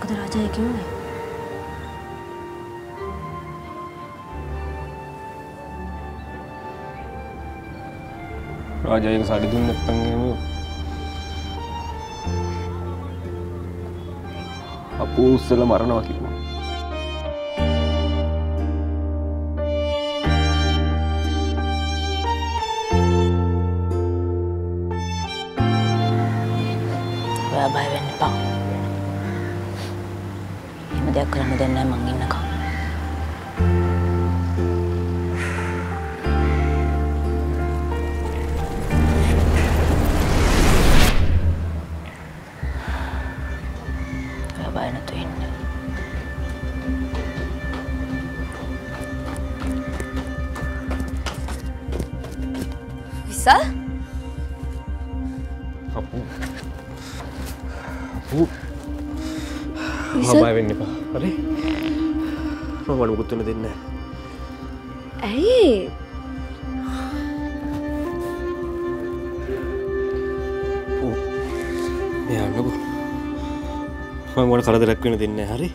මොකද රාජා ඒ කිව්වේ? රාජා ඒක සල්ලි දුන්නේ නැත්නම් එහෙම අපෝ උස්සලා මරනවා කිව්වා. ඔයා බය වෙන්න එපා. එහෙම දෙයක් කරන්න දෙන්නේ මං ඉන්නකම්. විසල්? අපු. අපු විසල් බය වෙන්න එපා. හරි? මට මුකුත්තුන දෙන්න? ඇයි? යන්නකු මට කරදරක් වෙන දෙන්න? හරි